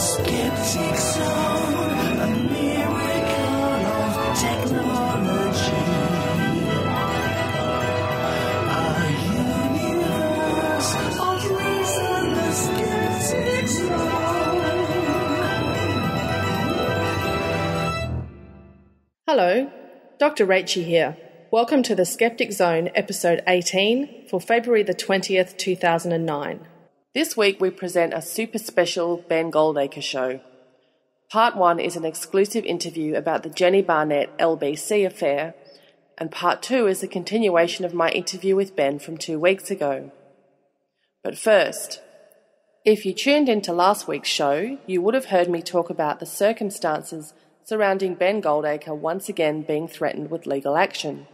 Skeptic Zone, a miracle of technology. Universe the. Hello, Dr. Rachie here. Welcome to the Skeptic Zone, episode 18 for February the 20th, 2009. This week we present a super special Ben Goldacre show. Part 1 is an exclusive interview about the Jeni Barnett LBC affair, and part 2 is a continuation of my interview with Ben from two weeks ago. But first, if you tuned into last week's show, you would have heard me talk about the circumstances surrounding Ben Goldacre once again being threatened with legal action.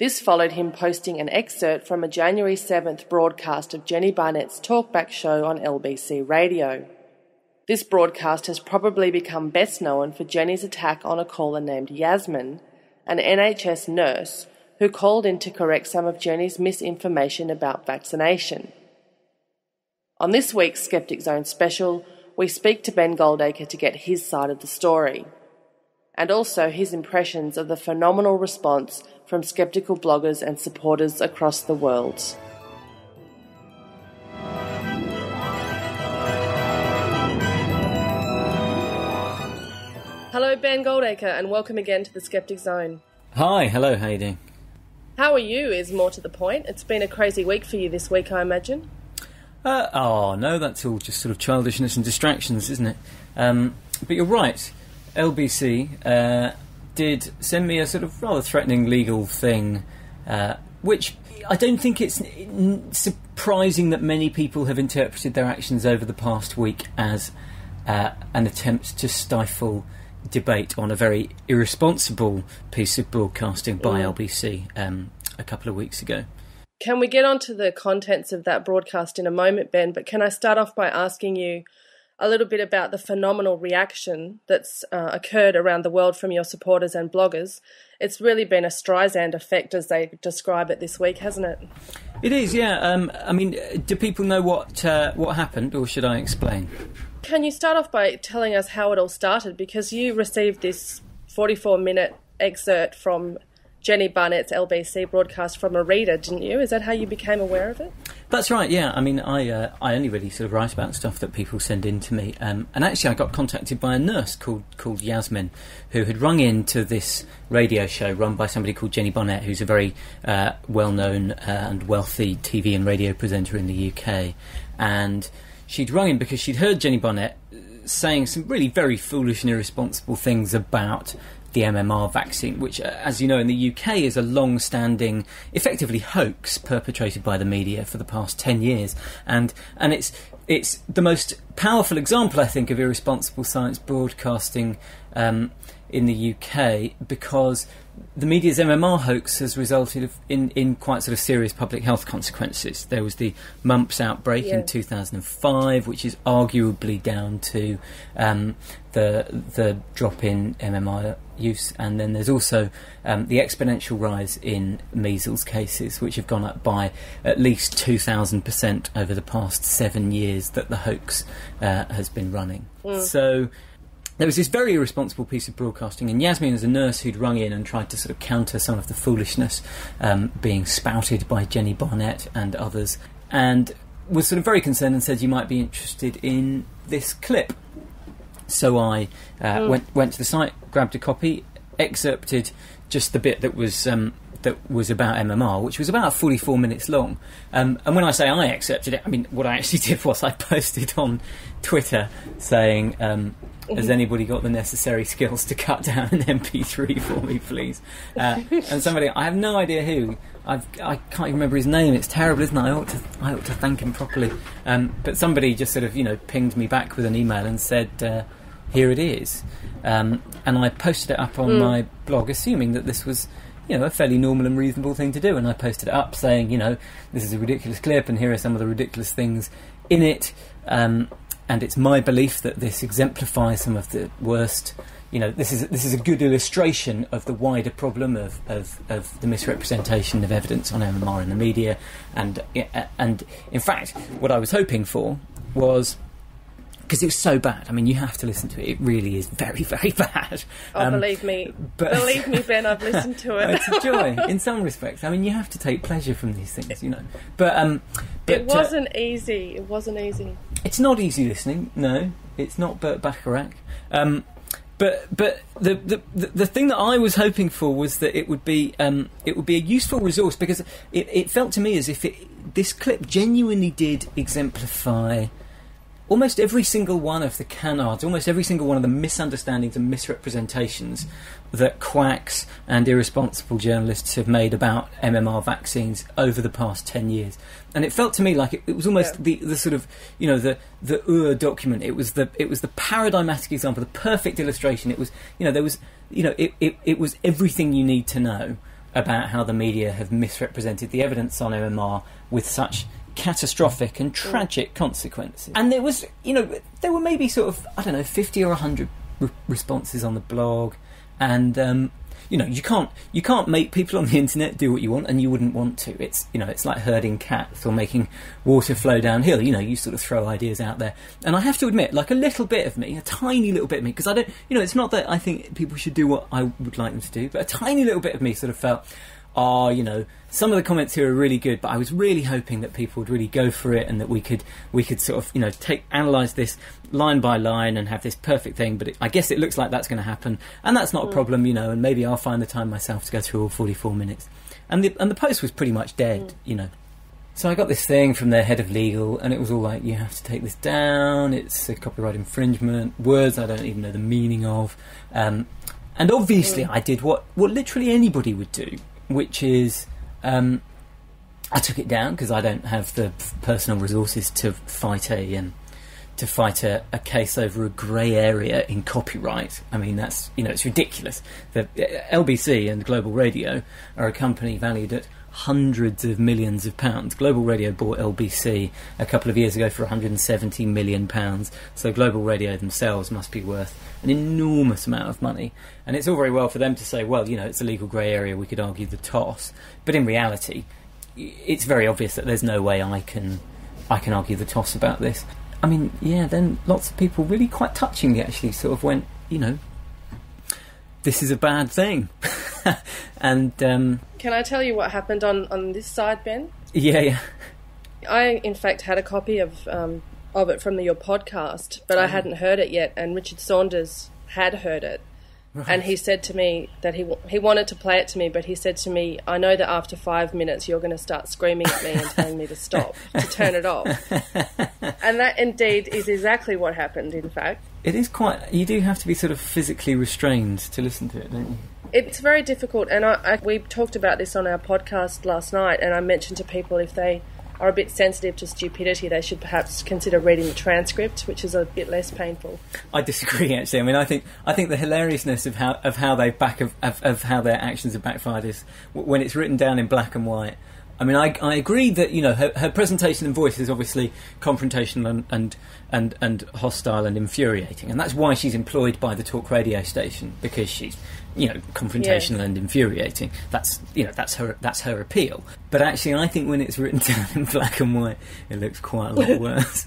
This followed him posting an excerpt from a January 7th broadcast of Jeni Barnett's talkback show on LBC Radio. This broadcast has probably become best known for Jeni's attack on a caller named Yasmin, an NHS nurse who called in to correct some of Jeni's misinformation about vaccination. On this week's Skeptic Zone special, we speak to Ben Goldacre to get his side of the story, and also his impressions of the phenomenal response from skeptical bloggers and supporters across the world. Hello, Ben Goldacre, and welcome again to the Skeptic Zone. Hi, hello, how you doing? How are you? Is more to the point. It's been a crazy week for you this week, I imagine. Uh, oh, no, that's all just sort of childishness and distractions, isn't it? Um, but you're right. LBC uh, did send me a sort of rather threatening legal thing, uh, which I don't think it's surprising that many people have interpreted their actions over the past week as uh, an attempt to stifle debate on a very irresponsible piece of broadcasting by LBC um, a couple of weeks ago. Can we get on to the contents of that broadcast in a moment, Ben? But can I start off by asking you a little bit about the phenomenal reaction that's uh, occurred around the world from your supporters and bloggers? It's really been a Streisand effect, as they describe it this week, hasn't it? It is, yeah. Um, I mean, do people know what uh, what happened, or should I explain? Can you start off by telling us how it all started? Because you received this 44 minute excerpt from Jeni Barnett's LBC broadcast from a reader, didn't you? Is that how you became aware of it? That's right. Yeah, I mean, I uh, I only really sort of write about stuff that people send in to me, um, and actually, I got contacted by a nurse called called Yasmin, who had rung in to this radio show run by somebody called Jeni Barnett, who's a very uh, well known uh, and wealthy TV and radio presenter in the UK, and she'd rung in because she'd heard Jeni Barnett saying some really very foolish and irresponsible things about the MMR vaccine, which, uh, as you know, in the UK is a long standing, effectively hoax perpetrated by the media for the past 10 years. And, and it's, it's the most powerful example, I think, of irresponsible science broadcasting um, in the UK because the media's MMR hoax has resulted in, in quite sort of serious public health consequences. There was the mumps outbreak Yeah. in 2005, which is arguably down to um, the the drop in MMR use, and then there's also um, the exponential rise in measles cases, which have gone up by at least 2,000% over the past seven years that the hoax uh, has been running. So there was this very irresponsible piece of broadcasting, and Yasmin was a nurse who'd rung in and tried to sort of counter some of the foolishness um, being spouted by Jeni Barnett and others, and was sort of very concerned and said you might be interested in this clip. So I uh, went went to the site, grabbed a copy, excerpted just the bit that was um, that was about MMR, which was about 44 minutes long. Um, and when I say I excerpted it, I mean what I actually did was I posted on Twitter saying, um, "Has anybody got the necessary skills to cut down an MP3 for me, please?" Uh, and somebody, I have no idea who. I've, I can't even remember his name. It's terrible, isn't it? I ought to, I ought to thank him properly. Um, but somebody just sort of, you know, pinged me back with an email and said, uh, "Here it is," um, and I posted it up on my blog, assuming that this was, you know, a fairly normal and reasonable thing to do. And I posted it up saying, you know, this is a ridiculous clip, and here are some of the ridiculous things in it. Um, and it's my belief that this exemplifies some of the worst. You know, this is this is a good illustration of the wider problem of, of, of the misrepresentation of evidence on MMR in the media, and eh, eh, and in fact, what I was hoping for was because it was so bad. I mean, you have to listen to it. It really is very, very bad. Oh, Um, believe me, but- believe me, Ben. I've listened to it. it's a joy in some respects. I mean, you have to take pleasure from these things, you know. But um, but it uh, wasn't easy. It wasn't easy. it's not easy listening. No, it's not Burt Bacharach. Um, but but the, the the the thing that I was hoping for was that it would be um, it would be a useful resource because it, it felt to me as if it, this clip genuinely did exemplify almost every single one of the canards, almost every single one of the misunderstandings and misrepresentations that quacks and irresponsible journalists have made about MMR vaccines over the past 10 years. And it felt to me like it, it was almost Yeah. the, the sort of, you know, the, the Ur document. It was the, it was the paradigmatic example, the perfect illustration. It was, you know, there was, you know, it, it, it was everything you need to know about how the media have misrepresented the evidence on MMR with such catastrophic and tragic consequences. And there was, you know, there were maybe sort of, I don't know, 50 or 100 re- responses on the blog. And, um, you know, you can't you can't make people on the internet do what you want, and you wouldn't want to. It's you know, it's like herding cats or making water flow downhill. You know, you sort of throw ideas out there, and I have to admit, like a little bit of me, a tiny little bit of me, because I don't, you know, it's not that I think people should do what I would like them to do, but a tiny little bit of me sort of felt, oh, you know, some of the comments here are really good, but I was really hoping that people would really go for it and that we could we could sort of you know take analyze this line by line and have this perfect thing. But it, I guess it looks like that's going to happen, and that's not a mm. problem, you know. And maybe I'll find the time myself to go through all forty four minutes. And the and the post was pretty much dead, mm. you know. So I got this thing from their head of legal, and it was all like, you have to take this down. It's a copyright infringement. Words I don't even know the meaning of. Um, and obviously, mm. I did what what literally anybody would do, which is um, I took it down because I don't have the personal resources to fight a um, to fight a, a case over a grey area in copyright. I mean, that's you know, it's ridiculous. The uh, LBC and Global Radio are a company valued at hundreds of millions of pounds. Global Radio bought LBC a couple of years ago for 170 million pounds. So Global Radio themselves must be worth an enormous amount of money. And it's all very well for them to say, well, you know, it's a legal grey area. We could argue the toss, but in reality, it's very obvious that there's no way I can I can argue the toss about this. I mean, yeah, then lots of people really quite touchingly actually sort of went, you know, this is a bad thing. and um, Can I tell you what happened on, on this side, Ben? yeah, yeah. I, in fact, had a copy of um, of it from the, your podcast, but I hadn't heard it yet, and Richard Saunders had heard it. And he said to me that he he wanted to play it to me, but he said to me, "I know that after five minutes you're going to start screaming at me and telling me to stop, to turn it off." and that indeed is exactly what happened. In fact, It is quite. You do have to be sort of physically restrained to listen to it, don't you? it's very difficult, and I, I we talked about this on our podcast last night, and I mentioned to people if they are a bit sensitive to stupidity, they should perhaps consider reading the transcript, which is a bit less painful. I disagree. Actually, I mean, I think I think the hilariousness of how of how they back of, of, of how their actions have backfired is when it's written down in black and white. I mean, I, I agree that you know her, her presentation and voice is obviously confrontational and, and and and hostile and infuriating, and that's why she's employed by the talk radio station because she's you know confrontational and infuriating. That's you know that's her that's her appeal. But actually, I think when it's written down in black and white, it looks quite a lot worse.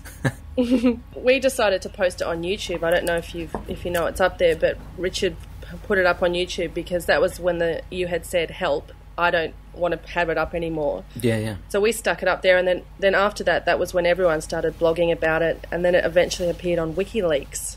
we decided to post it on YouTube. I don't know if you if you know it's up there, but Richard put it up on YouTube because that was when the you had said help. I don't want to have it up anymore. yeah, yeah. So we stuck it up there, and then then after that, that was when everyone started blogging about it, and then it eventually appeared on WikiLeaks.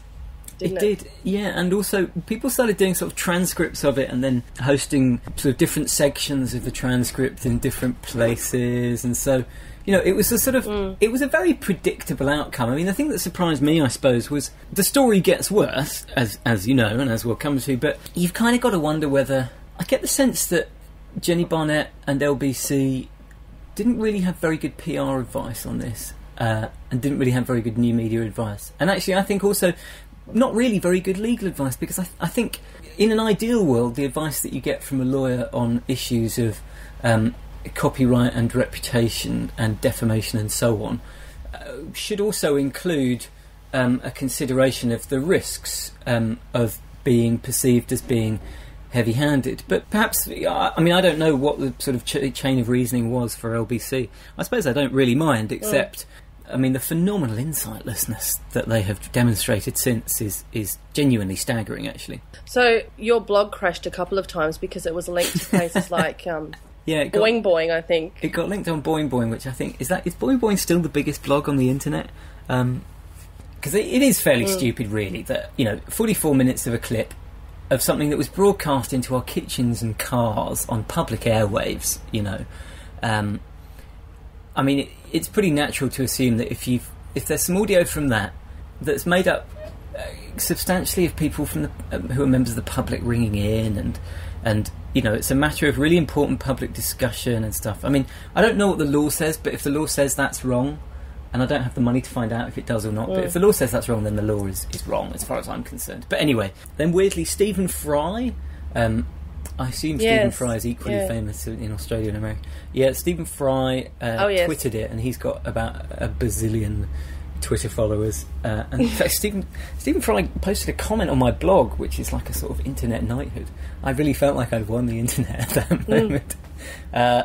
Didn't it did, yeah, and also people started doing sort of transcripts of it and then hosting sort of different sections of the transcript in different places, and so you know it was a sort of it was a very predictable outcome. I mean, the thing that surprised me, I suppose, was the story gets worse as as you know and as we'll come to, but you've kind of got to wonder whether I get the sense that Jeni Barnett and LBC didn't really have very good PR advice on this, uh, and didn't really have very good new media advice. And actually, I think also not really very good legal advice because I, I think in an ideal world, the advice that you get from a lawyer on issues of um, copyright and reputation and defamation and so on uh, should also include um, a consideration of the risks um, of being perceived as being heavy-handed. But perhaps, I I mean, I don't know what the sort of ch- chain of reasoning was for LBC. I suppose I don't really mind, except I mean, the phenomenal insightlessness that they have demonstrated since is is genuinely staggering. Actually, So your blog crashed a couple of times because it was linked to places like um, yeah, got, Boing Boing, I think. it got linked on Boing Boing, which I think is that is Boing Boing still the biggest blog on the internet? Because it, it is fairly stupid, really, that you know, forty four minutes of a clip of something that was broadcast into our kitchens and cars on public airwaves. You know, um, I mean, it, it's pretty natural to assume that if you if there's some audio from that that's made up uh, substantially of people from the, um, who are members of the public ringing in and and you know it's a matter of really important public discussion and stuff. I mean, I don't know what the law says, but if the law says that's wrong, and I don't have the money to find out if it does or not. But if the law says that's wrong, then the law is, is wrong as far as I'm concerned. But anyway, then weirdly, Stephen Fry. Um, I assume Stephen Fry is equally yeah. famous in Australia and America. Yeah, Stephen Fry uh, Oh, yes. tweeted it, and he's got about a bazillion Twitter followers. Uh, and in fact, Stephen Stephen Fry posted a comment on my blog, which is like a sort of internet knighthood. I really felt like I'd won the internet at that moment. Uh,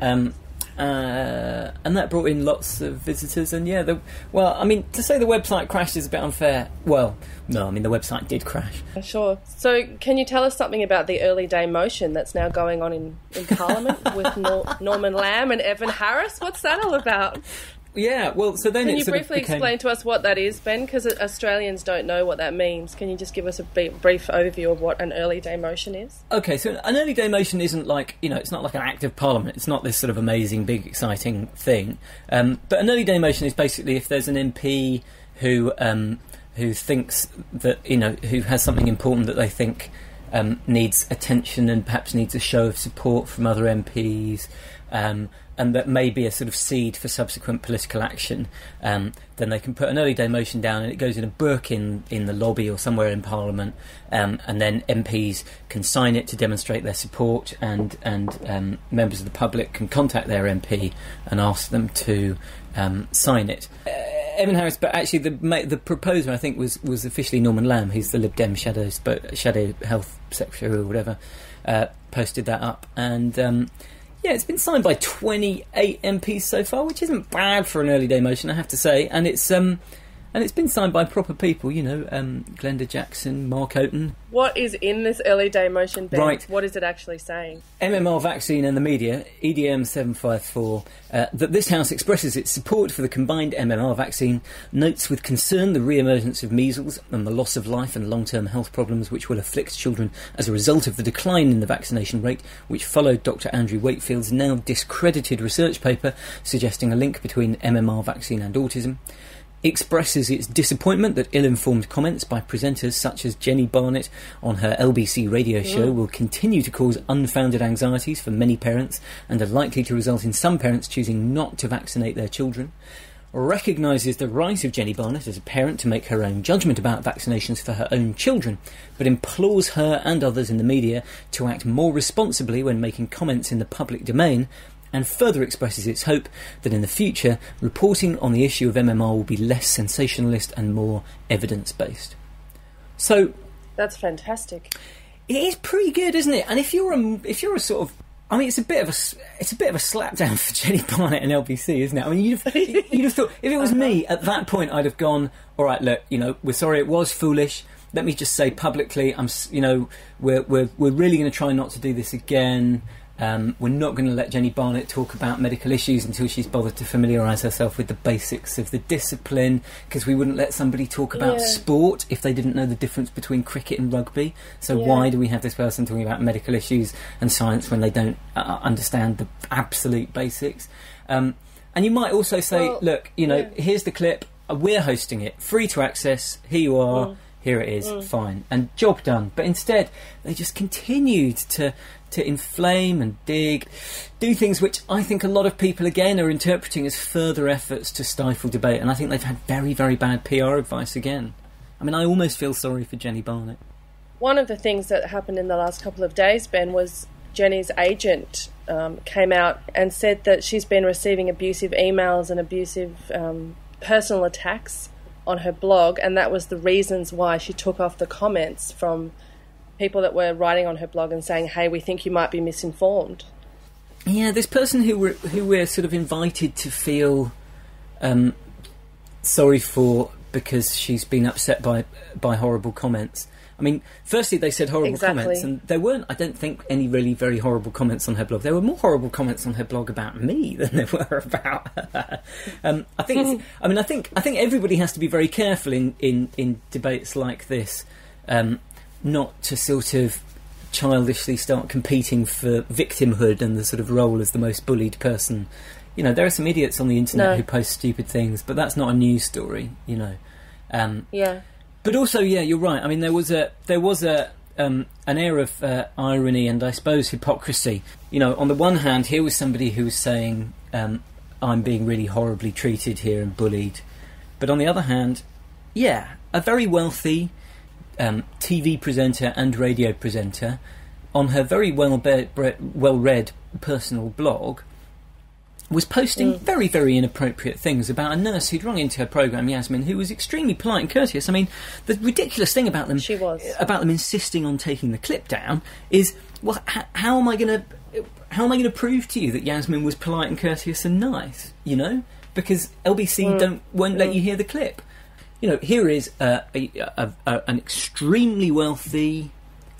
um, uh, and that brought in lots of visitors. And yeah, the, well, I mean, to say the website crashed is a bit unfair. Well, no, I mean the website did crash. Sure. So, can you tell us something about the early day motion that's now going on in, in Parliament with Nor- Norman Lamb and Evan Harris? What's that all about? Yeah, well, so then Can you briefly became- explain to us what that is, Ben? Because Australians don't know what that means. Can you just give us a brief overview of what an early day motion is? Okay, so an early day motion isn't like you know, it's not like an act of parliament. It's not this sort of amazing, big, exciting thing. Um, but an early day motion is basically if there's an MP who um, who thinks that you know who has something important that they think um, needs attention and perhaps needs a show of support from other MPs. Um, and that may be a sort of seed for subsequent political action, um, then they can put an early day motion down and it goes in a book in, in the lobby or somewhere in Parliament, um, and then MPs can sign it to demonstrate their support, and, and um, members of the public can contact their MP and ask them to um, sign it. Uh, Evan Harris, but actually the the proposer I think was, was officially Norman Lamb, who's the Lib Dem shadow shadow health secretary or whatever, uh, posted that up, and um, yeah, it's been signed by 28 MPs so far, which isn't bad for an early day motion, I have to say. And it's um, and it's been signed by proper people, you know, um, Glenda Jackson, Mark Oaten, What is in this early day motion, Ben? Right. What is it actually saying? MMR vaccine and the media, EDM 754, uh, that this House expresses its support for the combined MMR vaccine, notes with concern the re emergence of measles and the loss of life and long term health problems which will afflict children as a result of the decline in the vaccination rate, which followed Dr. Andrew Wakefield's now discredited research paper suggesting a link between MMR vaccine and autism expresses its disappointment that ill informed comments by presenters such as Jeni Barnett on her LBC radio mm. show will continue to cause unfounded anxieties for many parents and are likely to result in some parents choosing not to vaccinate their children. Recognises the right of Jeni Barnett as a parent to make her own judgment about vaccinations for her own children, but implores her and others in the media to act more responsibly when making comments in the public domain and further expresses its hope that in the future reporting on the issue of MMR will be less sensationalist and more evidence based. So That's fantastic. it is pretty good, isn't it? And if you're a if you're a sort of I mean, it's a bit of a it's a bit of a slapdown for Jeni Barnett and LBC, isn't it? I mean, you'd have, you'd have thought if it was uh-huh. me at that point, I'd have gone, all right, look, you know, we're sorry, it was foolish. Let me just say publicly, I'm, you know, we're we're we're really going to try not to do this again. Um, we're not going to let Jeni Barnett talk about medical issues until she's bothered to familiarise herself with the basics of the discipline, because we wouldn't let somebody talk about Yeah. sport if they didn't know the difference between cricket and rugby. So Yeah. why do we have this person talking about medical issues and science when they don't uh, understand the absolute basics? Um, and you might also say, Well, look, you know, yeah. here's the clip. uh, We're hosting it, free to access. Here you are. Mm. Here it is. Fine, and job done. But instead, they just continued to to inflame and dig, do things which I think a lot of people again are interpreting as further efforts to stifle debate. And I think they've had very, very bad PR advice again. I mean, I almost feel sorry for Jeni Barnett. One of the things that happened in the last couple of days, Ben, was Jeni's agent um, came out and said that she's been receiving abusive emails and abusive um, personal attacks on her blog, and that was the reasons why she took off the comments from people that were writing on her blog and saying, "Hey, we think you might be misinformed." Yeah, this person who we're who we're sort of invited to feel um, sorry for because she's been upset by by horrible comments. I mean, firstly, they said horrible Exactly. comments, and there weren't, I don't think, any really very horrible comments on her blog. There were more horrible comments on her blog about me than there were about her. Um, I think, I mean, I think, I think everybody has to be very careful in in, in debates like this, um, not to sort of childishly start competing for victimhood and the sort of role as the most bullied person. You know, there are some idiots on the internet No. who post stupid things, but that's not a news story. You know. Um, Yeah. But also, yeah, you're right. I mean, there was a there was a um, an air of uh, irony and I suppose hypocrisy. You know, on the one hand, here was somebody who was saying, um, "I'm being really horribly treated here and bullied," but on the other hand, yeah, a very wealthy um, TV presenter and radio presenter on her very well well read personal blog was posting mm. very, very inappropriate things about a nurse who'd rung into her program, Yasmin, who was extremely polite and courteous. I mean, the ridiculous thing about them, She was. about them insisting on taking the clip down, is well, h- how am I going to, how am I going to prove to you that Yasmin was polite and courteous and nice? You know, because LBC mm. don't won't let mm. you hear the clip. You know, here is a, a, a, an extremely wealthy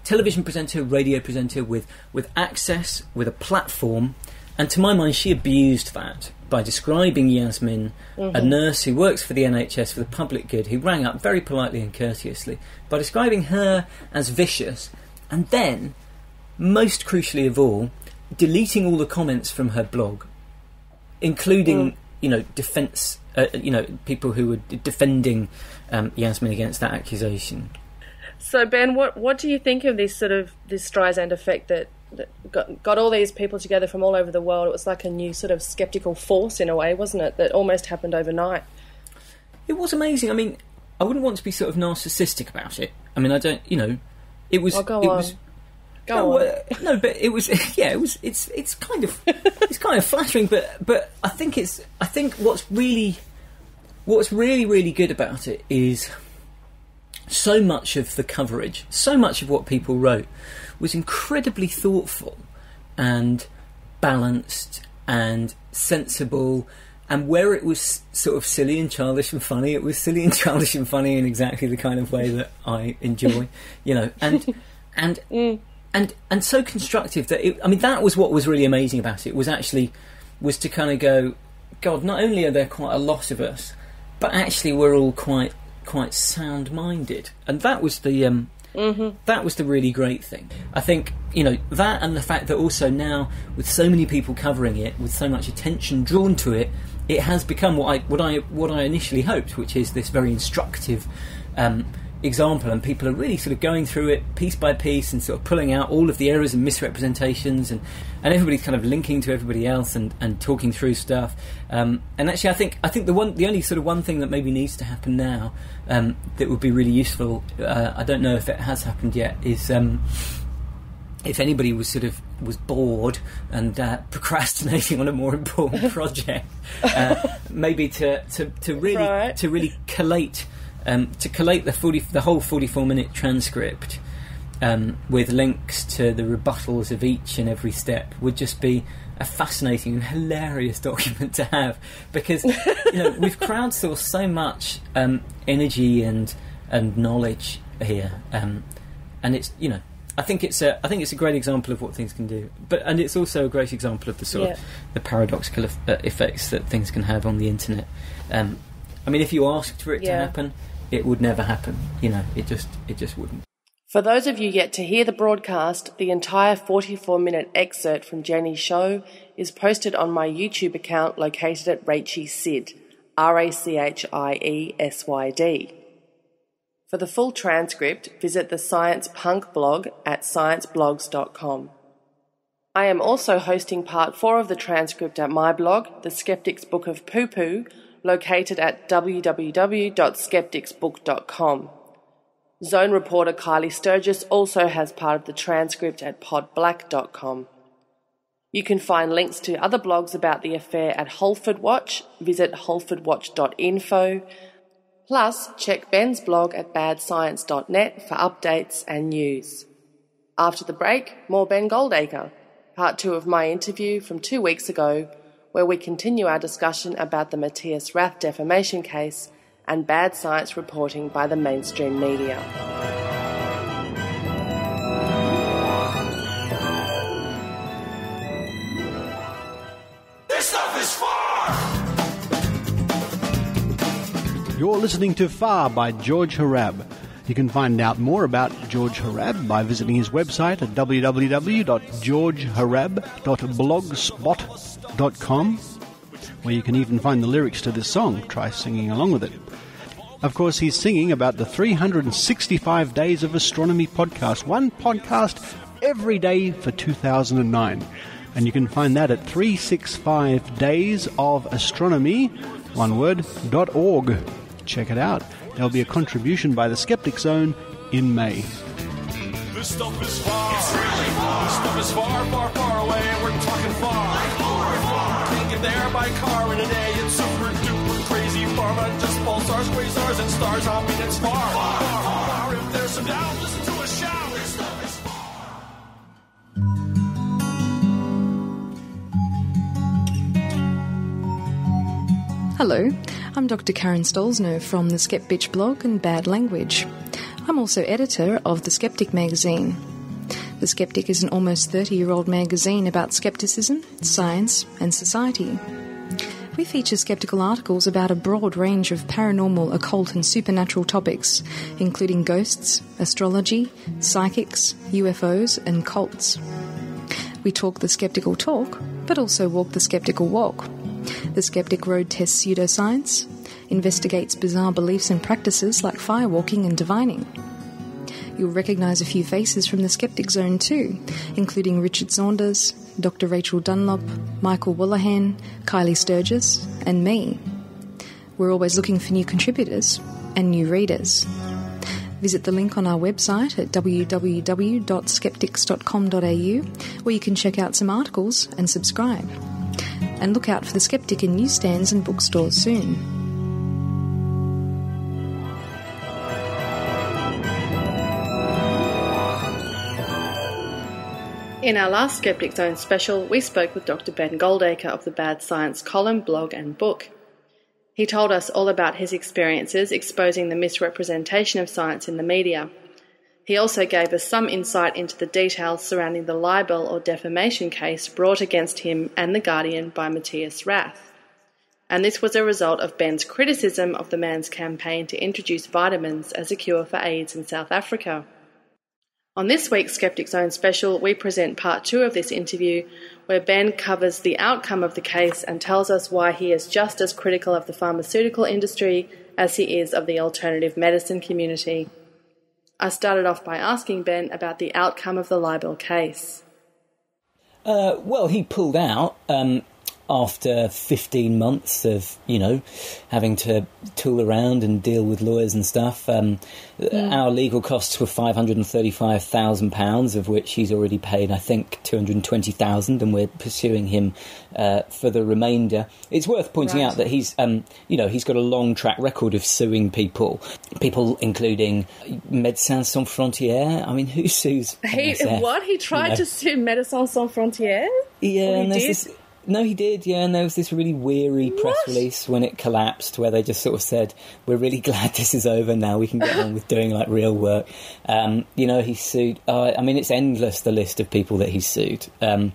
television presenter, radio presenter with, with access, with a platform, and to my mind, she abused that by describing Yasmin, a nurse who works for the NHS for the public good, who rang up very politely and courteously, by describing her as vicious, and then, most crucially of all, deleting all the comments from her blog, including, you know, defence, uh, you know, people who were defending um, Yasmin against that accusation. So Ben, what what do you think of this sort of this Streisand effect that, that got got all these people together from all over the world? It was like a new sort of skeptical force in a way, wasn't it? That almost happened overnight. It was amazing. I mean, I wouldn't want to be sort of narcissistic about it. I mean, I don't, you know, it was. Oh, go it on. was. Go no, on. uh, no, but it was. Yeah, it was. It's. It's kind of. it's kind of flattering, but but I think it's. I think what's really, what's really really good about it is so much of the coverage, so much of what people wrote was incredibly thoughtful and balanced and sensible. And where it was sort of silly and childish and funny, it was silly and childish and funny in exactly the kind of way that I enjoy, you know. And and mm. and and so constructive that it, I mean that was what was really amazing about it was actually was to kind of go, God, not only are there quite a lot of us, but actually we're all quite quite sound minded, and that was the um, that was the really great thing. I think you know that, and the fact that also now with so many people covering it, with so much attention drawn to it, it has become what I what I what I initially hoped, which is this very instructive. Um, example and people are really sort of going through it piece by piece and sort of pulling out all of the errors and misrepresentations and, and everybody's kind of linking to everybody else and, and talking through stuff um, and actually I think I think the one the only sort of one thing that maybe needs to happen now um, that would be really useful uh, I don't know if it has happened yet is um, if anybody was sort of was bored and uh, procrastinating on a more important project, uh, maybe to, to, to really Right. to really collate um, to collate the forty the whole forty four minute transcript um, with links to the rebuttals of each and every step would just be a fascinating and hilarious document to have. Because you know we've crowdsourced so much um, energy and and knowledge here um, and it's you know I think it's a I think it's a great example of what things can do. But and it's also a great example of the sort Yeah. of the paradoxical eff- uh, effects that things can have on the internet. Um, I mean if you asked for it to happen it would never happen you know it just it just wouldn't For those of you yet to hear the broadcast, the entire 44 minute excerpt from Jeni's show is posted on my YouTube account located at Rachie Sid, R A C H I E S Y D. For the full transcript, visit the Science Punk blog at scienceblogs.com. I am also hosting part 4 of the transcript at my blog, The Skeptic's Book of Pooh-Pooh, located at www.skepticsbook.com. Zone reporter Kylie Sturgess also has part of the transcript at podblack.com. You can find links to other blogs about the affair at Holford Watch. Visit holfordwatch.info. Plus, check Ben's blog at badscience.net for updates and news. After the break, more Ben Goldacre, part two of my interview from two weeks ago where we continue our discussion about the Matthias Rath defamation case and bad science reporting by the mainstream media. This stuff is far! You're listening to Far by George Hrab. You can find out more about George Hrab by visiting his website at www.georgehrab.blogspot.com, where you can even find the lyrics to this song. Try singing along with it. Of course, he's singing about the 365 Days of Astronomy podcast, one podcast every day for 2009. And you can find that at 365 Days of Astronomy, one word, dot org. Check it out. There'll be a contribution by the Skeptic Zone in May. This stuff is far. It's really far. This stuff is far, far, far away. We're talking far. Like far, far. Can't get there by car in a day. It's super duper crazy far, but just pulsars, quasars, and stars. I mean, it's far, far, far. far. If there's some doubt, listen to a shout. This stuff is far. Hello, I'm Dr. Karen Stollznow from the Skepchick blog and Bad Language. I'm also editor of The Skeptic magazine. The Skeptic is an almost 30 year old magazine about skepticism, science, and society. We feature skeptical articles about a broad range of paranormal, occult, and supernatural topics, including ghosts, astrology, psychics, UFOs, and cults. We talk the skeptical talk, but also walk the skeptical walk. The Skeptic Road tests pseudoscience, investigates bizarre beliefs and practices like firewalking and divining. You'll recognise a few faces from the Skeptic Zone too, including Richard Saunders, Dr. Rachael Dunlop, Michael Wolloghan, Kylie Sturgess, and me. We're always looking for new contributors and new readers. Visit the link on our website at www.skeptics.com.au where you can check out some articles and subscribe. And look out for the Skeptic in newsstands and bookstores soon. In our last Skeptic Zone special, we spoke with Dr. Ben Goldacre of the Bad Science column, blog, and book. He told us all about his experiences exposing the misrepresentation of science in the media. He also gave us some insight into the details surrounding the libel or defamation case brought against him and The Guardian by Matthias Rath. And this was a result of Ben's criticism of the man's campaign to introduce vitamins as a cure for AIDS in South Africa. On this week's Skeptic Zone special, we present part two of this interview, where Ben covers the outcome of the case and tells us why he is just as critical of the pharmaceutical industry as he is of the alternative medicine community. I started off by asking Ben about the outcome of the libel case. Uh, well, he pulled out um, after 15 months of, you know, having to tool around and deal with lawyers and stuff. Um, Our legal costs were £535,000, of which he's already paid, I think, 220000 and we're pursuing him uh, for the remainder. It's worth pointing Right. out that he's, um, you know, he's got a long track record of suing people, people including Médecins Sans Frontières. I mean, who sues He what? He tried you know? to sue Médecins Sans Frontières? Yeah, He and there's did? this. No, he did. Yeah, and there was this really weary press What? release when it collapsed, where they just sort of said, "We're really glad this is over now. We can get on with doing like real work." Um, you know, he sued. Uh, I mean, it's endless the list of people that he sued. Um,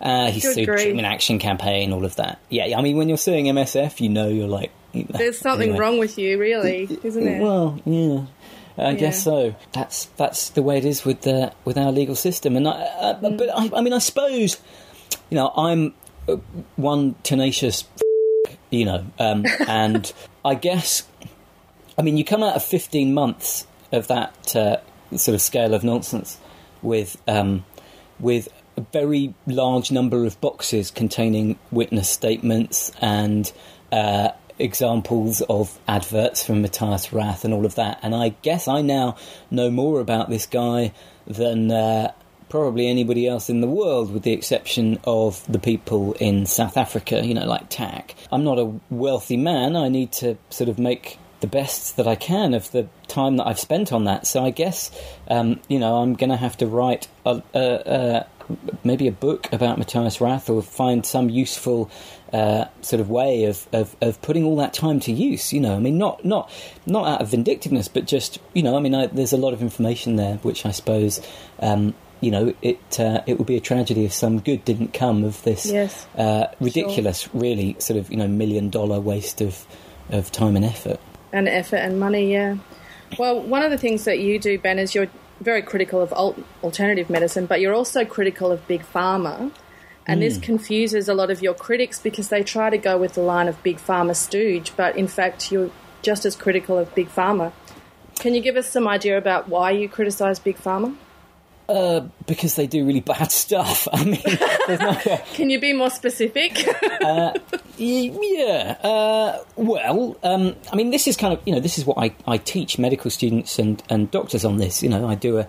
uh, he Good sued grief. Treatment Action Campaign, all of that. Yeah, I mean, when you're suing MSF, you know you're like. you know, There's something anyway. wrong with you, really, isn't there? Well, yeah. I guess so. That's that's the way it is with the with our legal system, and I, uh, Mm. but I, I mean, I suppose you know I'm one tenacious, you know, um, and I guess I mean you come out of 15 months of that uh, sort of scale of nonsense with um, with a very large number of boxes containing witness statements and uh, examples of adverts from Matthias Rath and all of that. And I guess I now know more about this guy than uh, probably anybody else in the world, with the exception of the people in South Africa, you know, like TAC. I'm not a wealthy man. I need to sort of make the best that I can of the time that I've spent on that. So I guess, um, you know, I'm going to have to write a, a, a, maybe a book about Matthias Rath or find some useful uh, sort of way of, of, of putting all that time to use. You know, I mean, not not not out of vindictiveness, but just you know, I mean, I, there's a lot of information there, which I suppose. Um, you know, it uh, it would be a tragedy if some good didn't come of this Yes. uh, ridiculous, really sort of you know million dollar waste of of time and effort. and effort and money, yeah. Well, one of the things that you do, Ben, is you're very critical of al- alternative medicine, but you're also critical of big pharma. And this confuses a lot of your critics because they try to go with the line of big pharma stooge, but in fact, you're just as critical of big pharma. Can you give us some idea about why you criticise big pharma? Uh, because they do really bad stuff. I mean, there's no, Can you be more specific? Y- Yeah. Uh, well, um, I mean, this is kind of you know this is what I, I teach medical students and, and doctors on this. You know, I do a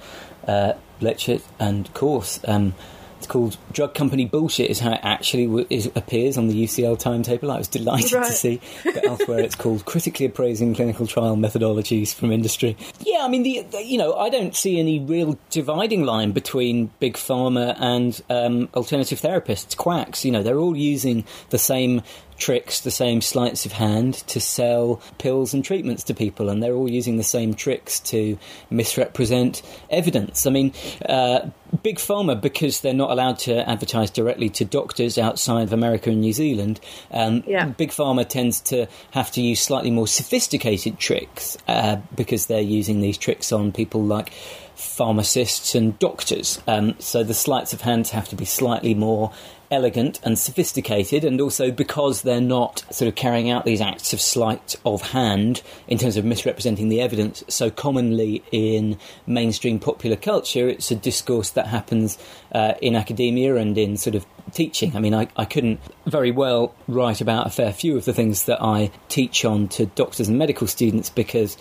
uh, lecture and course. Um, it's called "Drug Company Bullshit." Is how it actually w- is, appears on the UCL timetable. I was delighted Right. to see, but elsewhere it's called "Critically Appraising Clinical Trial Methodologies from Industry." Yeah, I mean, the, the you know I don't see any real dividing line between big pharma and um, alternative therapists, quacks. You know, they're all using the same tricks, the same sleights of hand to sell pills and treatments to people, and they're all using the same tricks to misrepresent evidence. I mean, uh, big pharma, because they're not allowed to advertise directly to doctors outside of America and New Zealand, um, Yeah. big pharma tends to have to use slightly more sophisticated tricks uh, because they're using these tricks on people like pharmacists and doctors. Um, so the sleights of hands have to be slightly more elegant and sophisticated, and also because they're not sort of carrying out these acts of sleight of hand in terms of misrepresenting the evidence so commonly in mainstream popular culture, it's a discourse that happens uh, in academia and in sort of teaching. I mean, I, I couldn't very well write about a fair few of the things that I teach on to doctors and medical students because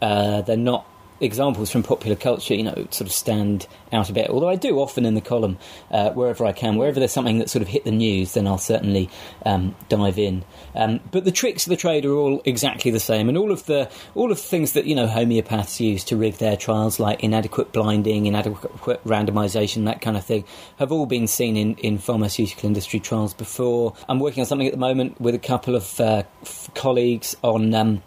uh, they're not examples from popular culture, you know, sort of stand out a bit. Although I do often in the column, uh, wherever I can, wherever there's something that sort of hit the news, then I'll certainly um, dive in. Um, but the tricks of the trade are all exactly the same, and all of the all of the things that you know homeopaths use to rig their trials, like inadequate blinding, inadequate randomisation, that kind of thing, have all been seen in, in pharmaceutical industry trials before. I'm working on something at the moment with a couple of uh, f- colleagues on. Um,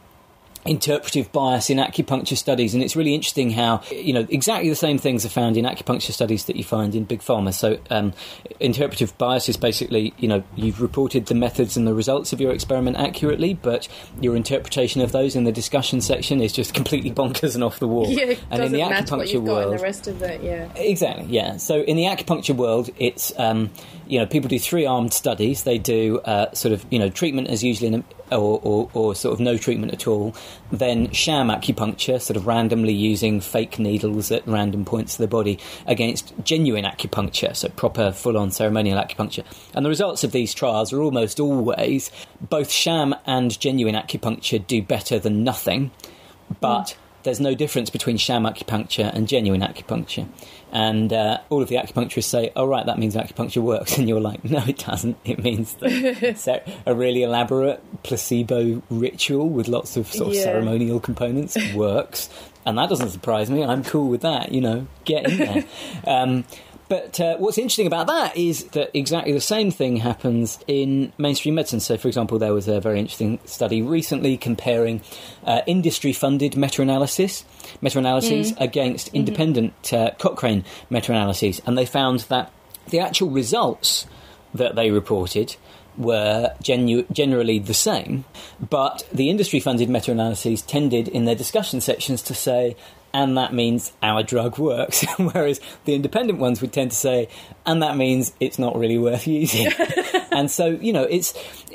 interpretive bias in acupuncture studies and it's really interesting how you know exactly the same things are found in acupuncture studies that you find in big pharma so um, interpretive bias is basically you know you've reported the methods and the results of your experiment accurately but your interpretation of those in the discussion section is just completely bonkers and off the wall yeah, and in the acupuncture you've got world in the rest of it, yeah. Exactly, yeah. So in the acupuncture world, it's um, you know people do three armed studies. They do uh, sort of you know treatment as usually or, or, or sort of no treatment at all. Then sham acupuncture, sort of randomly using fake needles at random points of the body against genuine acupuncture, so proper full-on ceremonial acupuncture. And the results of these trials are almost always both sham and genuine acupuncture do better than nothing, but there's no difference between sham acupuncture and genuine acupuncture. And uh, all of the acupuncturists say, oh, right, that means acupuncture works. And you're like, no, it doesn't. It means it's a a really elaborate placebo ritual with lots of sort of Yeah. ceremonial components works. And that doesn't surprise me. I'm cool with that, you know, get in there. um, but uh, what's interesting about that is that exactly the same thing happens in mainstream medicine. So, for example, there was a very interesting study recently comparing uh, industry funded meta analysis. Meta analyses against independent uh, Cochrane meta analyses, and they found that the actual results that they reported were genu- generally the same, but the industry funded meta analyses tended in their discussion sections to say, and that means our drug works, whereas the independent ones would tend to say, and that means it's not really worth using. and so, you know, it's,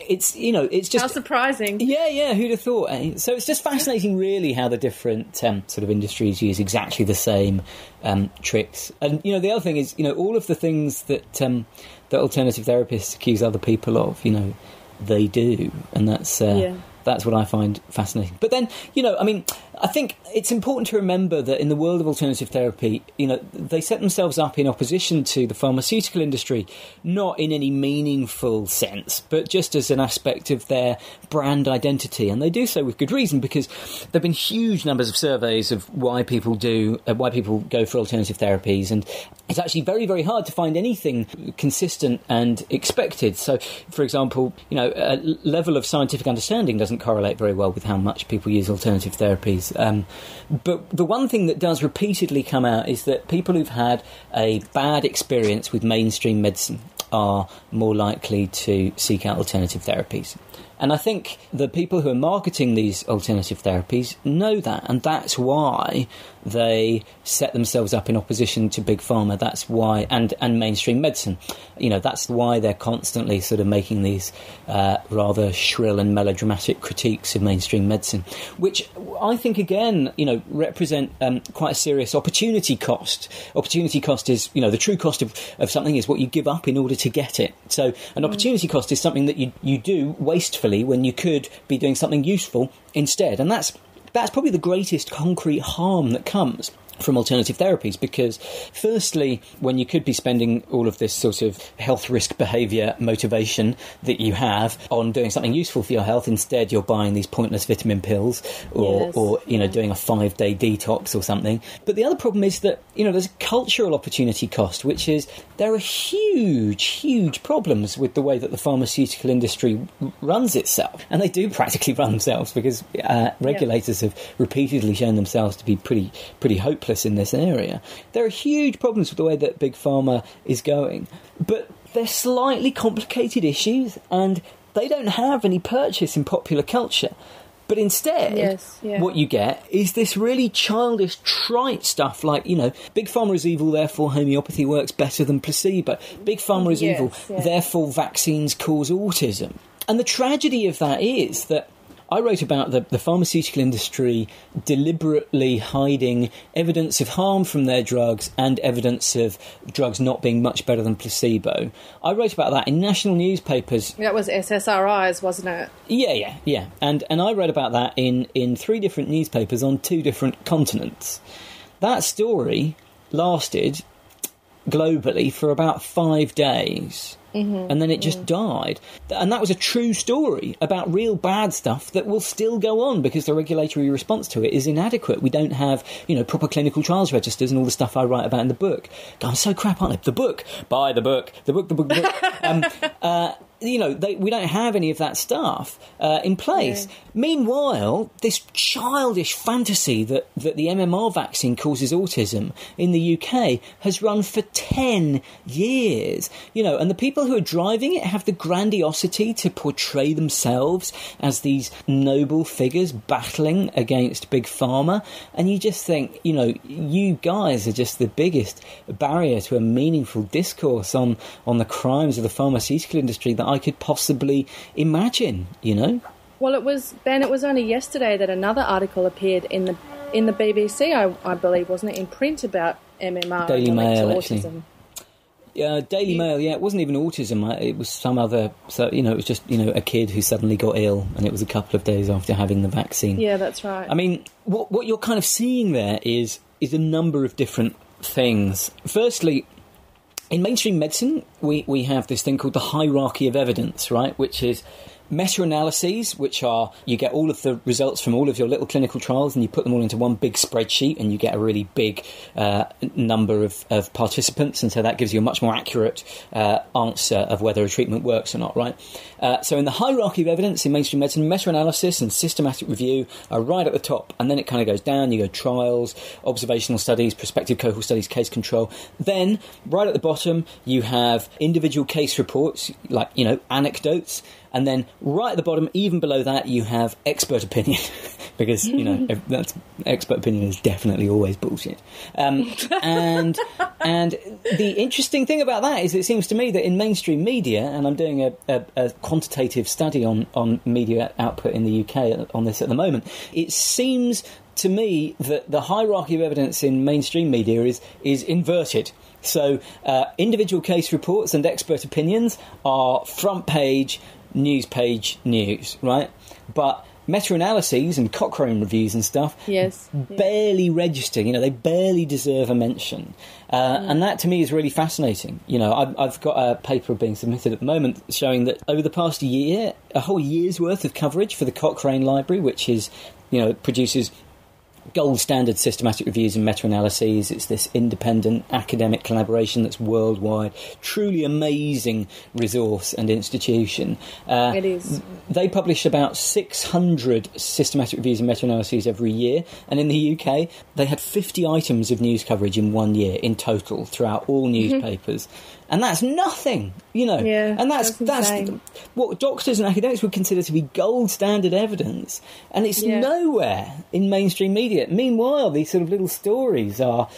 it's, you know, it's just. How surprising. Yeah, yeah, who'd have thought? eh? So it's just fascinating, really, how the different um, sort of industries use exactly the same um, tricks. And you know, the other thing is, you know, all of the things that um, that alternative therapists accuse other people of, you know, they do, and that's uh, Yeah. That's what I find fascinating. But then, you know, I mean, I think it's important to remember that in the world of alternative therapy, you know, they set themselves up in opposition to the pharmaceutical industry, not in any meaningful sense, but just as an aspect of their brand identity. And they do so with good reason because there have been huge numbers of surveys of why people do, uh, why people go for alternative therapies. And it's actually very, very hard to find anything consistent and expected. So, for example, you know, a level of scientific understanding doesn't correlate very well with how much people use alternative therapies. Um, but the one thing that does repeatedly come out is that people who've had a bad experience with mainstream medicine are more likely to seek out alternative therapies. And I think the people who are marketing these alternative therapies know that, and that's why they set themselves up in opposition to big pharma. That's why, and and mainstream medicine. You know, that's why they're constantly sort of making these uh, rather shrill and melodramatic critiques of mainstream medicine, which I think again, you know, represent um, quite a serious opportunity cost. Opportunity cost is, you know, the true cost of, of something is what you give up in order to get it. So, an mm. opportunity cost is something that you you do wastefully when you could be doing something useful instead, and that's that's probably the greatest concrete harm that comes from alternative therapies because firstly when you could be spending all of this sort of health risk behavior motivation that you have on doing something useful for your health instead you're buying these pointless vitamin pills or, yes, or you know doing a five day detox or something. But the other problem is that you know there's a cultural opportunity cost which is there are huge huge problems with the way that the pharmaceutical industry runs itself. And they do practically run themselves because uh, regulators yeah. have repeatedly shown themselves to be pretty pretty hopeless hopeless in this area. There are huge problems with the way that Big Pharma is going, but they're slightly complicated issues and they don't have any purchase in popular culture. But instead, yes, yeah. what you get is this really childish, trite stuff like, you know, Big Pharma is evil, therefore homeopathy works better than placebo. Big Pharma is yes, evil, therefore vaccines cause autism. And the tragedy of that is that I wrote about the, the pharmaceutical industry deliberately hiding evidence of harm from their drugs and evidence of drugs not being much better than placebo. I wrote about that in national newspapers. That was SSRIs, wasn't it? Yeah, yeah, yeah. And and I wrote about that in, in three different newspapers on two different continents. That story lasted globally for about five days. Mm-hmm. And then it just mm-hmm. died. And that was a true story about real bad stuff that will still go on because the regulatory response to it is inadequate. We don't have, you know, proper clinical trials registers and all the stuff I write about in the book. God, I'm so crap, aren't I? The book. Buy the book. The book, the book, the book. um, uh, you know, they, we don't have any of that stuff uh, in place. Yeah. Meanwhile, this childish fantasy that, that the MMR vaccine causes autism in the UK has run for 10 years. You know, and the people who are driving it have the grandiosity to portray themselves as these noble figures battling against Big Pharma. And you just think, you know, you guys are just the biggest barrier to a meaningful discourse on, on the crimes of the pharmaceutical industry that I could possibly imagine, you know? Well, it was Ben. It was only yesterday that another article appeared in the in the BBC, I, I believe, wasn't it, in print about MMR Daily Mail, autism. Actually. Uh, yeah, Daily you, Mail. Yeah, it wasn't even autism. It was some other. So you know, it was just you know a kid who suddenly got ill, and it was a couple of days after having the vaccine. Yeah, that's right. I mean, what what you're kind of seeing there is is a number of different things. Firstly, in mainstream medicine, we, we have this thing called the hierarchy of evidence, right? Which is meta analyses, which are you get all of the results from all of your little clinical trials and you put them all into one big spreadsheet and you get a really big uh, number of, of, participants, and so that gives you a much more accurate uh, answer of whether a treatment works or not, right? Uh, so, in the hierarchy of evidence in mainstream medicine, meta analysis and systematic review are right at the top, and then it kind of goes down. You go trials, observational studies, prospective cohort studies, case control. Then, right at the bottom, you have individual case reports, like, you know, anecdotes and then right at the bottom, even below that, you have expert opinion, because you know that's expert opinion is definitely always bullshit. Um, and and the interesting thing about that is, it seems to me that in mainstream media, and I'm doing a, a, a quantitative study on on media output in the UK on this at the moment, it seems to me that the hierarchy of evidence in mainstream media is is inverted. So, uh, individual case reports and expert opinions are front page news page news, right? But meta-analyses and Cochrane reviews and stuff Yes. barely register. You know, they barely deserve a mention, uh, and that to me is really fascinating. You know, I've, I've got a paper being submitted at the moment showing that over the past year, a whole year's worth of coverage for the Cochrane Library, which is, you know, produces gold standard systematic reviews and meta-analyses. It's this independent academic collaboration that's worldwide, truly amazing resource and institution. Uh, It is. They publish about 600 systematic reviews and meta-analyses every year, and in the UK, they had 50 items of news coverage in one year in total throughout all newspapers. And that's nothing, you know. Yeah, and that's that's that's what doctors and academics would consider to be gold standard evidence, and it's Yeah. nowhere in mainstream media. Meanwhile, these sort of little stories are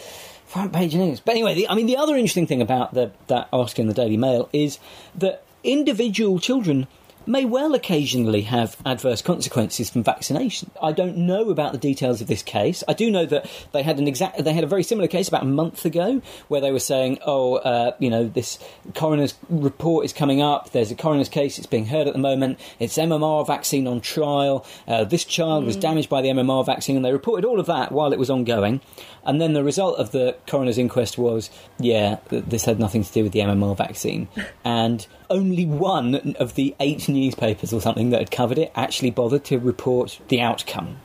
front page news. But anyway, the, I mean, the other interesting thing about the, that article in the Daily Mail is that individual children may well occasionally have adverse consequences from vaccination. I don't know about the details of this case. I do know that they had an exact they had a very similar case about a month ago where they were saying, "Oh, uh, you know, this coroner's report is coming up. There's a coroner's case. It's being heard at the moment. It's MMR vaccine on trial. Uh, this child was damaged by the MMR vaccine." And they reported all of that while it was ongoing. And then the result of the coroner's inquest was, yeah, this had nothing to do with the MMR vaccine. and only one of the eight newspapers or something that had covered it actually bothered to report the outcome,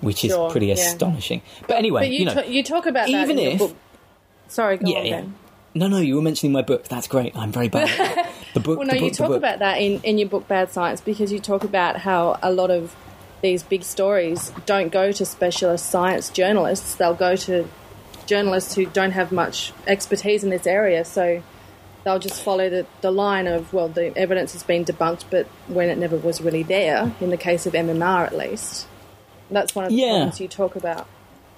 which is Sure, pretty yeah. astonishing. But anyway, But you, you know, ta- you talk about that even in your if- book. Sorry, go yeah, on, yeah. Ben. No, no, you were mentioning my book. That's great. I'm very bad. at it. The book. Well, no, the you the talk book. about that in, in your book Bad Science because you talk about how a lot of these big stories don't go to specialist science journalists. They'll go to journalists who don't have much expertise in this area. So they'll just follow the, the line of, well, the evidence has been debunked, but when it never was really there, in the case of MMR at least. That's one of the Yeah. problems you talk about.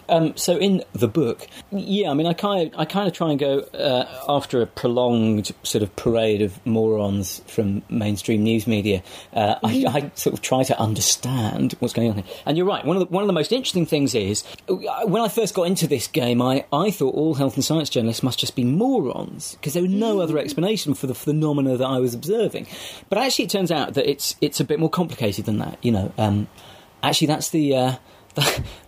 Um, so in the book, yeah, I mean, I kind of, I kind of try and go uh, after a prolonged sort of parade of morons from mainstream news media. Uh, I, I sort of try to understand what's going on here. And you're right. One of the, one of the most interesting things is uh, when I first got into this game, I, I thought all health and science journalists must just be morons because there was no other explanation for the phenomena that I was observing. But actually, it turns out that it's it's a bit more complicated than that. You know, um, actually, that's the. Uh,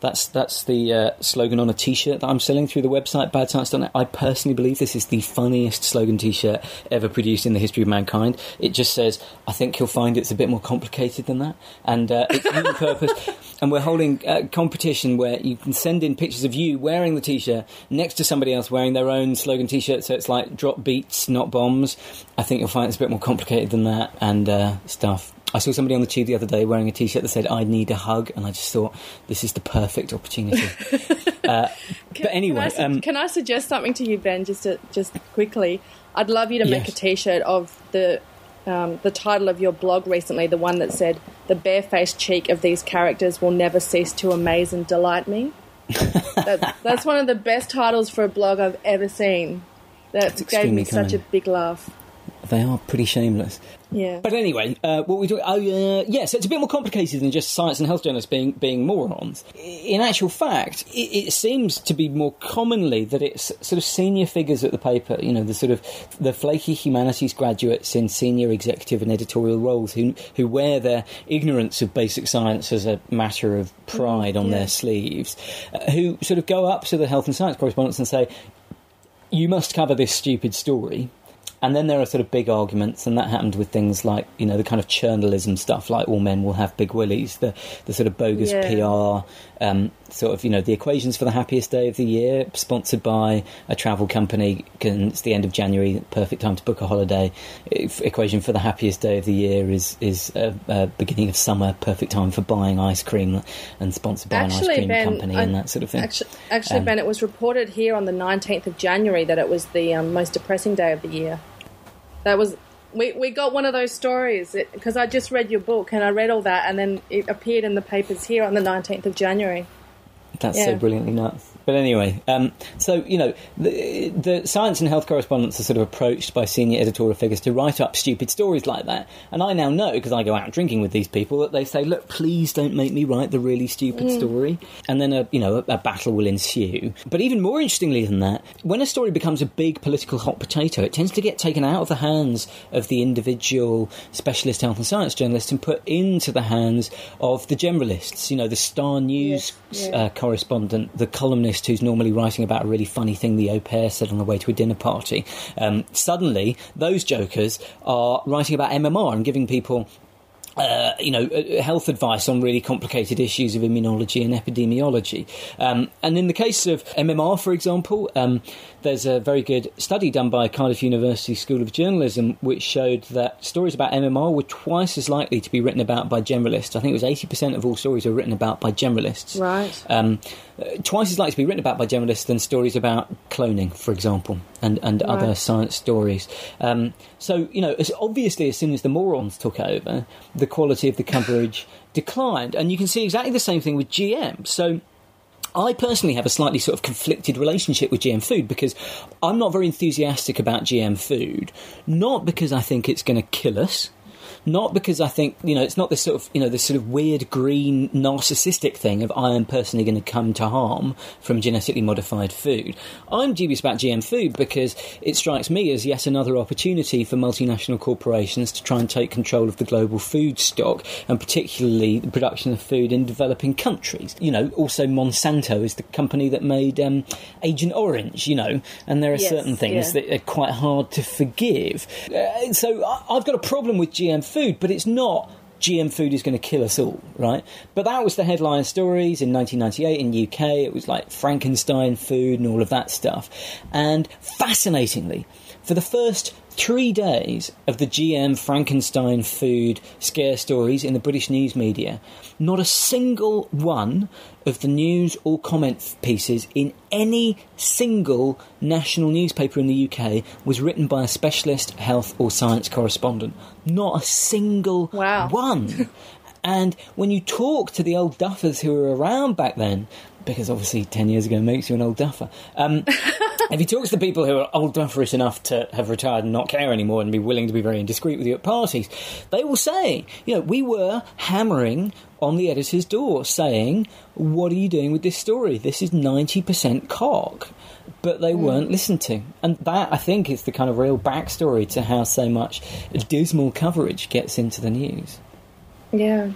that's that's the uh, slogan on a T-shirt that I'm selling through the website badscience.net. I personally believe this is the funniest slogan T-shirt ever produced in the history of mankind. It just says, "I think you'll find it's a bit more complicated than that," and uh, it's on purpose. And we're holding a competition where you can send in pictures of you wearing the T-shirt next to somebody else wearing their own slogan T-shirt. So it's like "Drop beats, not bombs." I think you'll find it's a bit more complicated than that, and uh, stuff. I saw somebody on the tube the other day wearing a T-shirt that said "I need a hug," and I just thought this is the perfect opportunity. uh, but anyway, Can I, su- um, can I suggest something to you, Ben? Just to, just quickly, I'd love you to make Yes. a T-shirt of the um, the title of your blog recently, the one that said "The barefaced cheek of these characters will never cease to amaze and delight me." that, that's one of the best titles for a blog I've ever seen. That gave me such a big laugh. They are pretty shameless. Yeah. But anyway, uh, what we do? Oh, uh, yes, it's a bit more complicated than just science and health journalists being being morons. In actual fact, it, it seems to be more commonly that it's sort of senior figures at the paper. You know, the sort of the flaky humanities graduates in senior executive and editorial roles who who wear their ignorance of basic science as a matter of pride on yeah. their sleeves, uh, who sort of go up to the health and science correspondents and say, you must cover this stupid story. And then there are sort of big arguments, and that happened with things like, you know, the kind of journalism stuff, like all men will have big willies, the, the sort of bogus Yeah. PR, um, sort of, you know, the equations for the happiest day of the year, sponsored by a travel company, and it's the end of January, perfect time to book a holiday. If equation for the happiest day of the year is, is uh, uh, beginning of summer, perfect time for buying ice cream, and sponsored by an ice cream Ben, company, I- and that sort of thing. Actually, actually Um, Ben, it was reported here on the 19th of January that it was the um, most depressing day of the year. That was. We, we got one of those stories because I just read your book and I read all that and then it appeared in the papers here on the 19th of January. That's Yeah. so brilliantly nuts. But anyway, um, so you know, the, the science and health correspondents are sort of approached by senior editorial figures to write up stupid stories like that. And I now know because I go out drinking with these people that they say, "Look, please don't make me write the really stupid story." And then a you know a, a battle will ensue. But even more interestingly than that, when a story becomes a big political hot potato, it tends to get taken out of the hands of the individual specialist health and science journalist and put into the hands of the generalists. You know, the Star News yeah. uh, correspondent, the columnist who's normally writing about a really funny thing the au pair said on the way to a dinner party. Um, suddenly, those jokers are writing about MMR and giving people. Uh, you know, uh, health advice on really complicated issues of immunology and epidemiology. Um, and in the case of MMR, for example, um, there's a very good study done by Cardiff University School of Journalism which showed that stories about MMR were twice as likely to be written about by generalists. I think it was 80% of all stories are written about by generalists Right. um, uh, twice as likely to be written about by journalists than stories about cloning, for example, and, and other science stories. Um, so, you know, as obviously as soon as the morons took over, the quality of the coverage declined. And you can see exactly the same thing with GM. So, I personally have a slightly sort of conflicted relationship with GM food because I'm not very enthusiastic about GM food. Not because I think it's going to kill us, not because I think you know it's not this sort of you know this sort of weird green narcissistic thing of I am personally going to come to harm from genetically modified food. I'm dubious about GM food because it strikes me as yet another opportunity for multinational corporations to try and take control of the global food stock and particularly the production of food in developing countries. You know, also Monsanto is the company that made um, Agent Orange. You know, and there are Yes, certain things yeah. that are quite hard to forgive. Uh, so I, I've got a problem with GM food, but it's not. GM food is going to kill us all, right? But that was the headline stories in 1998 in UK. It was like Frankenstein food and all of that stuff. And fascinatingly, for the first three days of the GM Frankenstein food scare stories in the British news media, not a single one of the news or comment pieces in any single national newspaper in the UK was written by a specialist health or science correspondent. Not a single Wow. one. and when you talk to the old duffers who were around back then, because obviously 10 years ago makes you an old duffer. Um, if you talk to people who are old dufferish enough to have retired and not care anymore and be willing to be very indiscreet with you at parties, they will say, you know, we were hammering on the editor's door saying, what are you doing with this story? This is 90% cock. But they weren't listened to. And that, I think, is the kind of real backstory to how so much dismal coverage gets into the news. Yeah.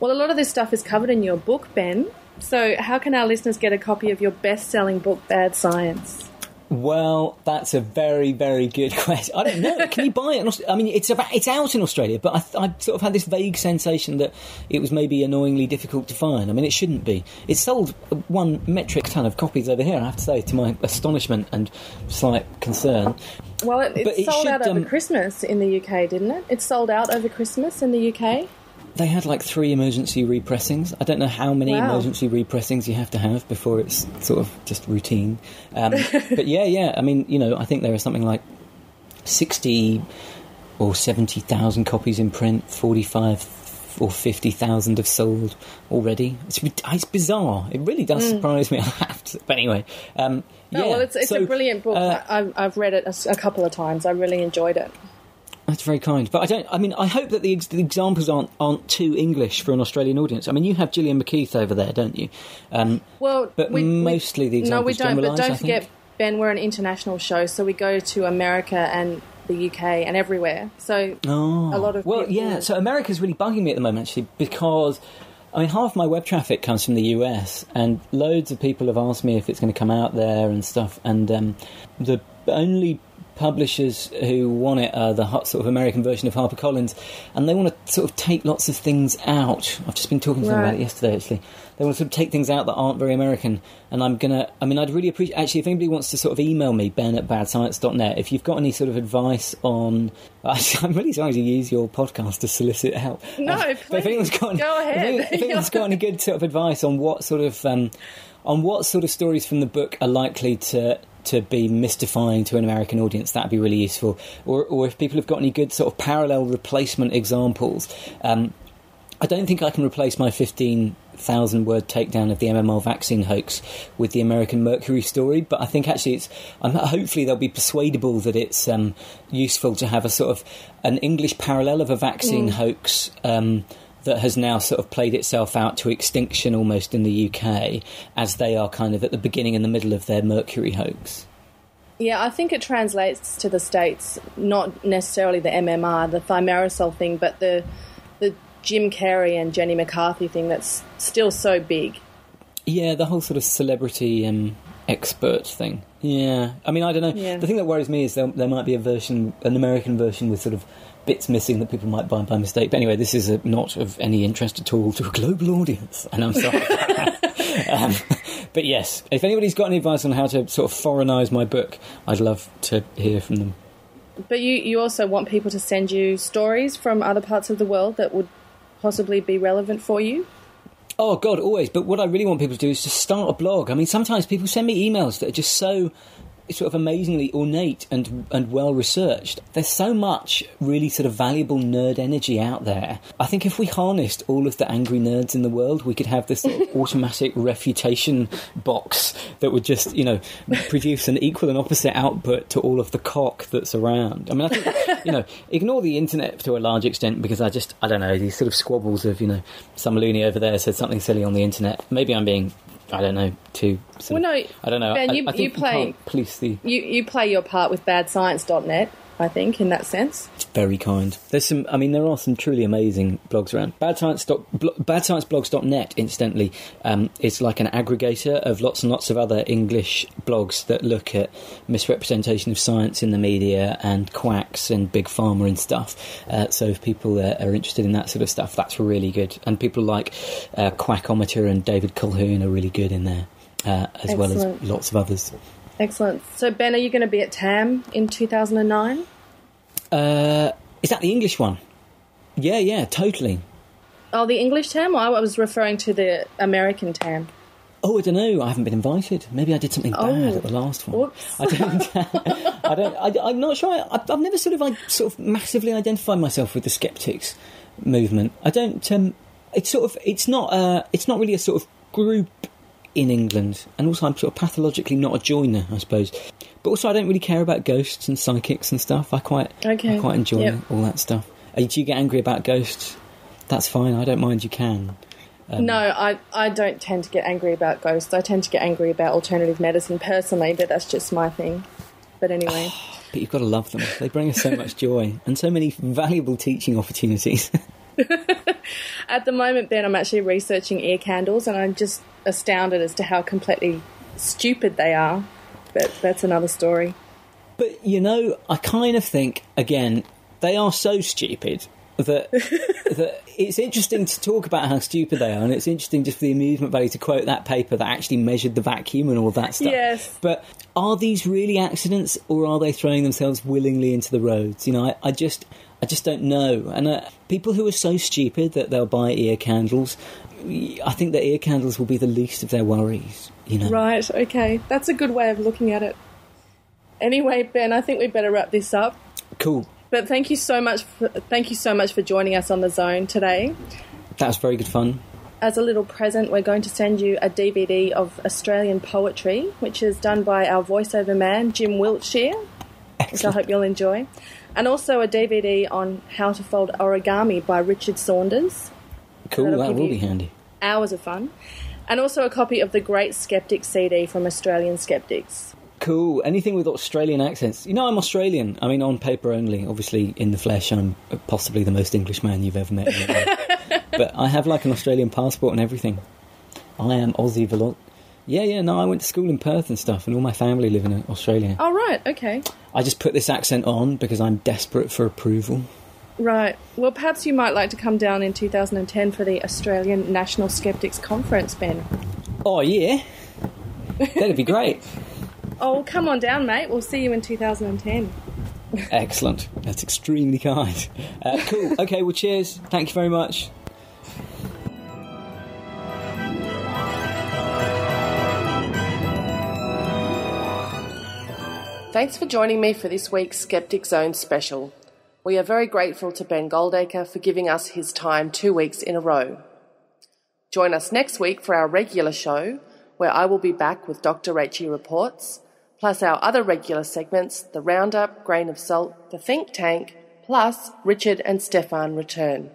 Well, a lot of this stuff is covered in your book, Ben. So, how can our listeners get a copy of your best selling book, Bad Science? Well, that's a very, very good question. I don't know. Can you buy it? In Aus- I mean, it's about, it's out in Australia, but I, th- I sort of had this vague sensation that it was maybe annoyingly difficult to find. I mean, it shouldn't be. It sold one metric ton of copies over here. I have to say, to my astonishment and slight concern. Well, it, it it sold should, out over um, Christmas in the UK, didn't it? It sold out over Christmas in the UK. They had like three emergency repressings. I don't know how many Wow. emergency repressings you have to have before it's sort of just routine. Um, but yeah, yeah. I mean, you know, I think there are something like sixty or seventy thousand copies in print. Forty-five or fifty thousand have sold already. It's it's bizarre. It really does surprise me. I have to. But anyway, um, yeah. Hmm. Oh, well, it's, it's so, a brilliant book. uh, I, I've, I've read it a couple of times. I really enjoyed it. That's very kind, but I don't. I mean, I hope that the, ex- the examples aren't aren't too English for an Australian audience. I mean, you have Gillian McKeith over there, don't you? Um, Well, But we, we- mostly the no, we don't. But don't forget. Ben, we're an international show, so we go to America and the UK and everywhere. So Oh. a lot of well, people- yeah. So America's really bugging me at the moment, actually, because I mean, half my web traffic comes from the US, and loads of people have asked me if it's going to come out there and stuff. And um, the only publishers who want it are the hot sort of American version of HarperCollins, and they want to sort of take lots of things out. I've just been talking to them about it yesterday, actually. They want to sort of take things out that aren't very American, and I'm gonna. I mean, I'd really appreciate. Actually, if anybody wants to sort of email me, Ben at badscience.net, if you've got any sort of advice on, I'm really sorry to use your podcast to solicit help. No, Uh, but if anyone's got, go if ahead. anyone- If, anyone's got any good sort of advice on what sort of, um, on what sort of stories from the book are likely to to be mystifying to an American audience, that'd be really useful. Or, or if people have got any good sort of parallel replacement examples. Um, I don't think I can replace my 15 thousand word takedown of the MMR vaccine hoax with the American Mercury story. But I think actually it's um, hopefully they'll be persuadable that it's um, useful to have a sort of an English parallel of a vaccine hoax. Um, that has now sort of played itself out to extinction almost in the UK, as they are kind of at the beginning and the middle of their Mercury hoax. Yeah, I think it translates to the states, not necessarily the MMR, the thimerosal thing, but the the Jim Carrey and Jenny McCarthy thing that's still so big. Yeah, the whole sort of celebrity um, expert thing. Yeah, I mean, I don't know. Yeah. The thing that worries me is there, there might be a version, an American version with sort of bits missing that people might buy by mistake. But anyway, this is a, not of any interest at all to a global audience, and I'm sorry. um, but yes, if anybody's got any advice on how to sort of foreignise my book, I'd love to hear from them. But you, you also want people to send you stories from other parts of the world that would possibly be relevant for you. Oh God, always. But what I really want people to do is to start a blog. I mean, sometimes people send me emails that are just so sort of amazingly ornate and and well researched. There's so much really sort of valuable nerd energy out there. I think if we harnessed all of the angry nerds in the world, we could have this sort of automatic refutation box that would just, you know, produce an equal and opposite output to all of the cock that's around. I mean, I think, you know, ignore the internet to a large extent because I just, I don't know, these sort of squabbles of, you know, some loony over there said something silly on the internet. Maybe I'm being I don't know. Sort Well, no, I don't know. Ben, I, you- I you play- can't police the. You you play your part with badscience.net, I think, in that sense. It's very kind. There's some. I mean, there are some truly amazing blogs around. Bad Science. Dot, blo- BadScienceBlogs.net, incidentally, um, it's like an aggregator of lots and lots of other English blogs that look at misrepresentation of science in the media and quacks and big pharma and stuff. Uh, so if people uh, are interested in that sort of stuff, that's really good. And people like uh, Quackometer and David Colquhoun are really good in there, uh, as well as lots of others. Excellent. So, Ben, are you going to be at TAM in 2009? Uh, is that the English one? Yeah, yeah, totally. Oh, the English TAM? Or I was referring to the American TAM. Oh, I don't know. I haven't been invited. Maybe I did something bad Oh. at the last one. Whoops. I don't. I don't. I, I'm not sure. I, I've never sort of, I sort of massively identified myself with the skeptics movement. I don't. Um, it's sort of. It's not. Uh, it's not really a sort of group in England, and also I'm sort of pathologically not a joiner, I suppose. But also, I don't really care about ghosts and psychics and stuff. I quite. Okay. I quite enjoy Yep. all that stuff. Do you get angry about ghosts? That's fine. I don't mind. You can. Um, no, I, I don't tend to get angry about ghosts. I tend to get angry about alternative medicine personally, but that's just my thing. But anyway. But you've got to love them. They bring us so much joy and so many valuable teaching opportunities. At the moment, Ben, I'm actually researching ear candles, and I'm just astounded as to how completely stupid they are. But that's another story. but you know, I kind of think again they are so stupid that that it's interesting to talk about how stupid they are, and it's interesting just for the amusement value to quote that paper that actually measured the vacuum and all that stuff. Yes. But are these really accidents, or are they throwing themselves willingly into the roads? You know, I, I just. I just don't know. And uh, people who are so stupid that they'll buy ear candles, I think that ear candles will be the least of their worries. You know, Right, okay. That's a good way of looking at it. Anyway, Ben, I think we better wrap this up. cool. But thank you so much for, thank you so much for joining us on the zone today. That was very good fun. As a little present, we're going to send you a DVD of Australian poetry, which is done by our voiceover man, Jim Wiltshire, which I hope you'll enjoy. And also a DVD on how to fold origami by Richard Saunders. Cool, That'll that will be handy. Hours of fun. And also a copy of the Great Skeptic CD from Australian Skeptics. Cool. Anything with Australian accents. You know, I'm Australian. I mean, on paper only. Obviously, in the flesh, I'm possibly the most English man you've ever met. in your life. but I have like an Australian passport and everything. I am Aussie. Yeah, yeah. No, I went to school in Perth and stuff, and all my family live in Australia. Oh, right, okay. I just put this accent on because I'm desperate for approval. Right. Well, perhaps you might like to come down in 2010 for the Australian National Skeptics Conference, Ben. Oh yeah, that'd be great. Oh, come on down, mate. We'll see you in 2010. Excellent. That's extremely kind. Uh, cool. Okay. Well, cheers. Thank you very much. Thanks for joining me for this week's Skeptic Zone special. We are very grateful to Ben Goldacre for giving us his time two weeks in a row. Join us next week for our regular show, where I will be back with Dr. Rachie Reports, plus our other regular segments The Roundup, Grain of Salt, The Think Tank, plus Richard and Stefan return.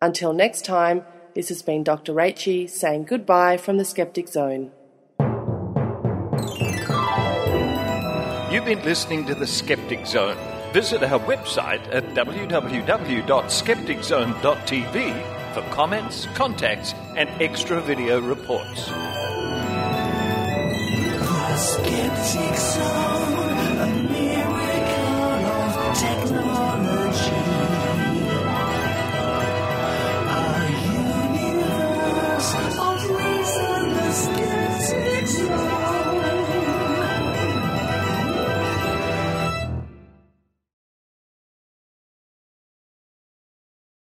Until next time, this has been Dr. Rachie saying goodbye from the Skeptic Zone. You've been listening to The Skeptic Zone. Visit our website at www.skepticzone.tv for comments, contacts, and extra video reports. Skeptic Zone.